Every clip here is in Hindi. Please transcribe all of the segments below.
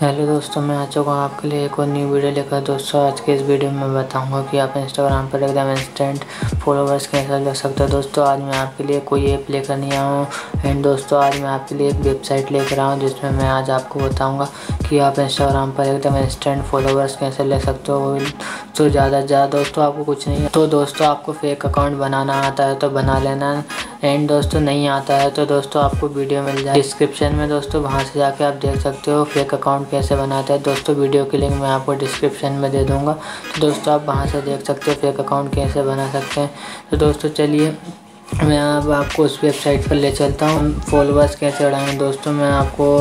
हेलो दोस्तों, मैं आ चुका हूँ आपके लिए एक और न्यू वीडियो लेकर दोस्तों, आज के इस वीडियो में बताऊँगा कि आप इंस्टाग्राम पर एकदम इंस्टेंट फॉलोवर्स कैसे ले सकते हो। दोस्तों, आज मैं आपके लिए कोई ऐप लेकर नहीं आया हूँ। एंड दोस्तों, आज मैं आपके लिए एक वेबसाइट लेकर आया हूँ, जिसमें मैं आज आपको बताऊँगा कि आप इंस्टाग्राम पर एकदम इंस्टेंट फॉलोवर्स कैसे ले सकते हो। तो ज़्यादा से ज़्यादा दोस्तों, आपको कुछ नहीं है। तो दोस्तों, आपको फेक अकाउंट बनाना आता है तो बना लेना। एंड दोस्तों नहीं आता है तो दोस्तों आपको वीडियो मिल जाए। डिस्क्रिप्शन में दोस्तों वहाँ से जाके आप देख सकते हो फेक अकाउंट कैसे बनाते हैं। दोस्तों वीडियो की लिंक मैं आपको डिस्क्रिप्शन में दे दूँगा। तो दोस्तों आप वहाँ से देख सकते हो फेक अकाउंट कैसे बना सकते हैं। तो दोस्तों चलिए, मैं अब आपको उस वेबसाइट पर ले चलता हूँ। फॉलोअर्स कैसे बढ़ाएँगे दोस्तों मैं आपको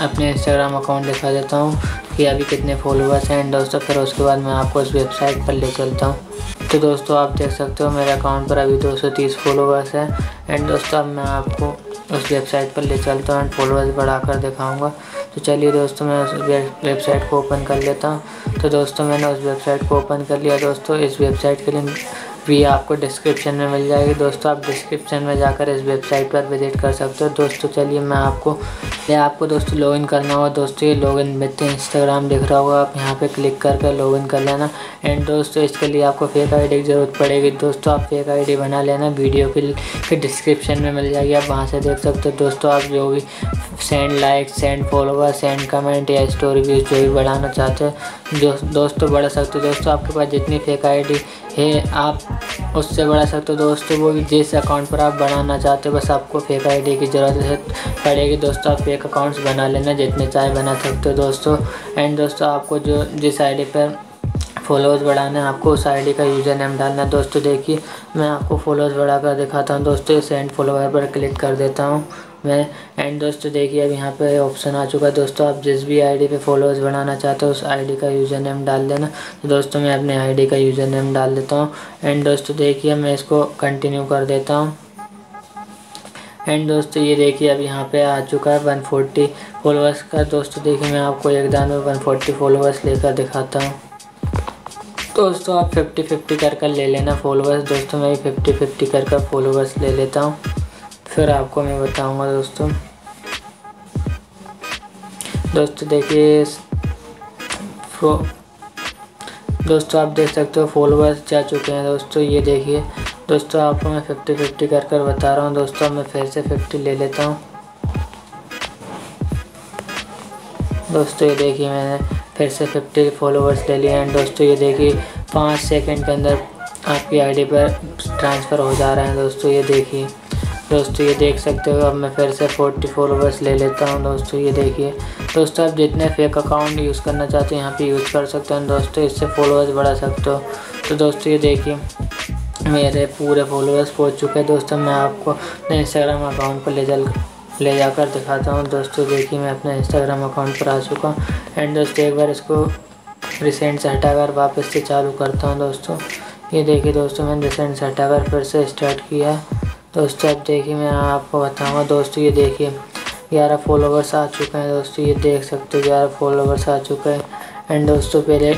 अपने इंस्टाग्राम अकाउंट दिखा देता हूँ कि अभी कितने फॉलोअर्स हैं। दोस्तों फिर उसके बाद मैं आपको उस वेबसाइट पर ले चलता हूँ। तो दोस्तों आप देख सकते हो मेरे अकाउंट पर अभी 230 फॉलोवर्स हैं। एंड दोस्तों, अब मैं आपको उस वेबसाइट पर ले चलता हूँ एंड फॉलोवर्स बढ़ाकर दिखाऊँगा। तो चलिए दोस्तों, मैं उस वेबसाइट को ओपन कर लेता हूँ। तो दोस्तों, मैंने उस वेबसाइट को ओपन कर लिया। दोस्तों, इस वेबसाइट के लिंक भी आपको डिस्क्रिप्शन में मिल जाएगी। दोस्तों, आप डिस्क्रिप्शन में जाकर इस वेबसाइट पर विज़िट कर सकते हो। दोस्तों, चलिए मैं आपको या आपको दोस्तों लॉगिन करना होगा। दोस्तों, ये लॉगिन विद इंस्टाग्राम दिख रहा होगा। आप यहाँ पे क्लिक करके लॉगिन कर लेना। एंड दोस्तों, इसके लिए आपको फेक आईडी की ज़रूरत पड़ेगी। दोस्तों, आप फेक आईडी बना लेना। वीडियो के डिस्क्रिप्शन में मिल जाएगी। आप वहाँ से देख सकते हो। दोस्तों, आप जो भी send like send follower send comment या स्टोरी व्यूज़ जो भी बढ़ाना चाहते हो। जो दोस्तों बढ़ा सकते हो दोस्तों, आपके पास जितनी फेक आईडी है, आप उससे बढ़ा सकते हो दोस्तों। वो भी जिस अकाउंट पर आप बनाना चाहते हो, बस आपको फेक आईडी की ज़रूरत पड़ेगी दोस्तों, आप फेक अकाउंट्स बना लेना, जितने चाहे बना सकते हो दोस्तों। एंड दोस्तों, आपको जो, जिस आईडी पर फॉलोअर्स बढ़ाना है आपको उस आईडी का यूज़र नेम डालना है। दोस्तों, देखिए, मैं आपको फॉलोअर्स बढ़ा कर दिखाता हूँ। दोस्तों सेंड फॉलोअर पर क्लिक कर देता हूँ मैं। एंड दोस्तों, देखिए, अब यहाँ पे ऑप्शन आ चुका है। दोस्तों, आप जिस भी आईडी पे फॉलोअर्स बढ़ाना चाहते हो, उस आईडी का यूज़र नेम डाल देना। तो दोस्तों, मैं अपने आईडी का यूज़र नेम डाल देता हूँ। एंड दोस्तों, देखिए, मैं इसको कंटिन्यू कर देता हूँ। एंड दोस्तों, ये देखिए, अब यहाँ पे आ चुका है 140 फॉलोअर्स का। दोस्तों, देखिए, मैं आपको एक दान में 140 फॉलोअर्स लेकर दिखाता हूँ। दोस्तों आप 50 50 कर कर ले लेना फॉलोअर्स दोस्तों, मैं भी 50 50 कर कर फॉलोअर्स ले लेता हूँ। फिर आपको मैं बताऊँगा दोस्तों। दोस्तों, देखिए दोस्तों, आप देख सकते हो फॉलोअर्स जा चुके हैं दोस्तों। ये देखिए, दोस्तों, आपको मैं फिफ्टी फिफ्टी कर कर बता रहा हूँ। दोस्तों, मैं फिर से फिफ्टी ले लेता हूँ। दोस्तों ये देखिए मैंने, फिर से फिफ्टी फॉलोवर्स ले लिए एंड दोस्तों ये देखिए, पाँच सेकंड के अंदर आपकी आईडी पर ट्रांसफ़र हो जा रहे हैं दोस्तों, ये देखिए। दोस्तों ये देख सकते हो, अब मैं फिर से फोर्टी फॉलोवर्स ले लेता हूँ दोस्तों, ये देखिए। दोस्तों आप जितने फेक अकाउंट यूज़ करना चाहते हैं, यहाँ पे यूज़ कर सकते हैं दोस्तों, इससे फॉलोवर्स बढ़ा सकते हो। तो दोस्तों ये देखिए, मेरे पूरे फॉलोअर्स पहुँच चुके हैं दोस्तों, मैं आपको अपने इंस्टाग्राम अकाउंट पर ले चल ले जाकर दिखाता हूँ। दोस्तों, देखिए, मैं अपने इंस्टाग्राम अकाउंट पर आ चुका हूँ। एंड दोस्तों, एक बार इसको रिसेंट से हटाकर वापस से चालू करता हूँ, दोस्तों। ये देखिए, दोस्तों, मैंने रिसेंट से हटाकर फिर से स्टार्ट किया दोस्तों, अब देखिए, मैं आपको बताऊँगा। दोस्तों, ये देखिए, ग्यारह फॉलोवर्स आ चुके हैं। दोस्तों, ये देख सकते हो, ग्यारह फॉलोवर्स आ चुके हैं। एंड दोस्तों, पहले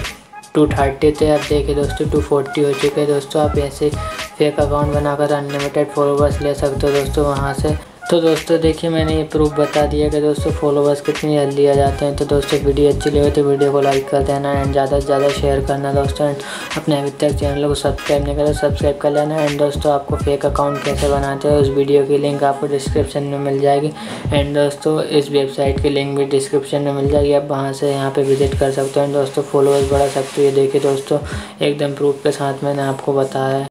टू थर्टी थे। अब देखिए, दोस्तों टू फोर्टी हो चुके हैं। दोस्तों, आप ऐसे फेक अकाउंट बनाकर अनलिमिटेड फॉलोवर्स ले सकते हो, दोस्तों, वहाँ से। तो दोस्तों देखिए मैंने ये प्रूफ बता दिया कि दोस्तों फॉलोवर्स कितनी जल्दी आ जाते हैं। तो दोस्तों वीडियो अच्छी लगे तो वीडियो को लाइक कर देना एंड ज़्यादा से ज़्यादा शेयर करना दोस्तों एंड अपने अभी तक चैनल को सब्सक्राइब नहीं करें सब्सक्राइब कर लेना एंड दोस्तों आपको फेक अकाउंट कैसे बनाते हैं उस वीडियो की लिंक आपको डिस्क्रिप्शन में मिल जाएगी। एंड दोस्तों इस वेबसाइट की लिंक भी डिस्क्रिप्शन में मिल जाएगी, आप वहाँ से यहाँ पर विज़िट कर सकते हैं। दोस्तों फॉलोअर्स बढ़ा सकते हो, ये देखिए दोस्तों, एकदम प्रूफ के साथ मैंने आपको बताया